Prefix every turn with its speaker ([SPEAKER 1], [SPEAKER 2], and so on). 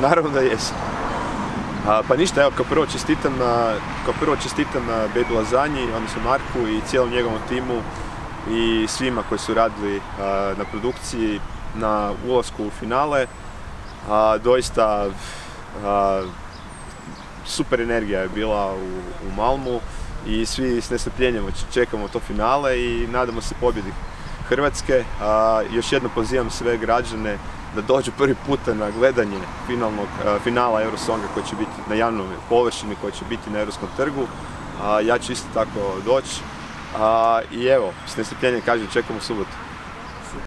[SPEAKER 1] Naravno, da jesam. Pa ništa, evo, kao prvo čestitam, na, kao prvo čestitam na Lazanji, odnosno Marku i cijelom njegovom timu i svima koji su radili na produkciji, na ulasku u finale. A, doista super energija je bila u, Malmu i svi s nestrpljenjem čekamo to finale i nadamo se pobjedi Hrvatske. A, još jedno pozivam sve građane da dođu prvi puta na gledanje finalnog, finala Eurosonga koji će biti na javnoj površini, koji će biti na Europskom trgu. A, ja ću isto tako doći. I evo, s nestrpljenjem kažem, čekamo subotu.